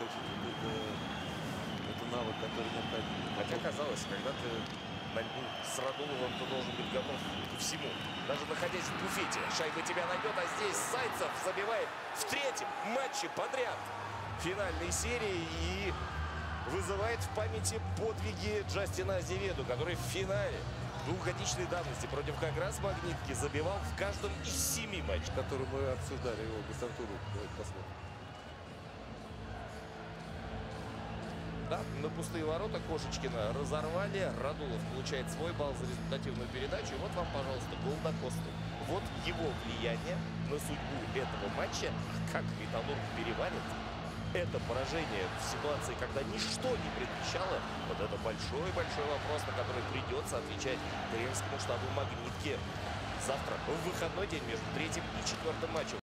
Вот это, это навык, который необходим. Хотя казалось, когда ты на льду с Радуловым, ты должен быть готов ко всему. Даже находясь в буфете, шайба тебя найдет, а здесь Зайцев забивает в третьем матче подряд финальной серии и вызывает в памяти подвиги Джастина Азеведу, который в финале двухгодичной давности против как раз Магнитки забивал в каждом из семи матчей. который мы обсуждали его гастротуру. Давайте посмотрим. Да, на пустые ворота Кошечкина разорвали. Радулов получает свой балл за результативную передачу. И вот вам, пожалуйста, гол до Косты. Вот его влияние на судьбу этого матча. Как Металлург переварит это поражение в ситуации, когда ничто не предвещало, вот это большой-большой вопрос, на который придется отвечать тренерскому штабу «Магнитки». Завтра, в выходной день между третьим и четвертым матчем.